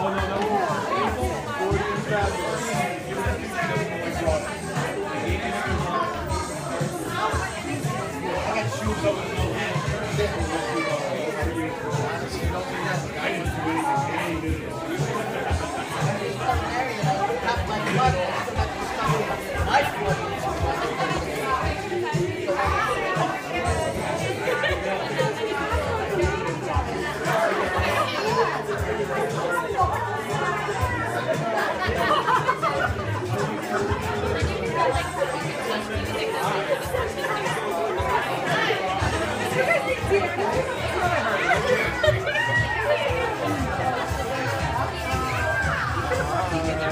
Oh no, no. Forty and fabulous.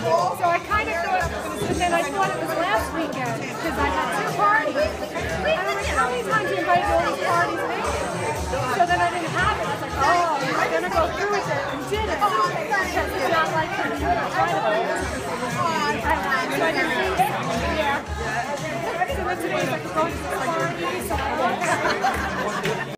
So I kind of thought then I thought it was last weekend because I had two parties. And I'm like, how many times you invited all these parties? So then I didn't have it. I was like, oh, I'm going to go through with it and did it. Because it's not like put it. So I didn't think. Yeah. So then like a bonus.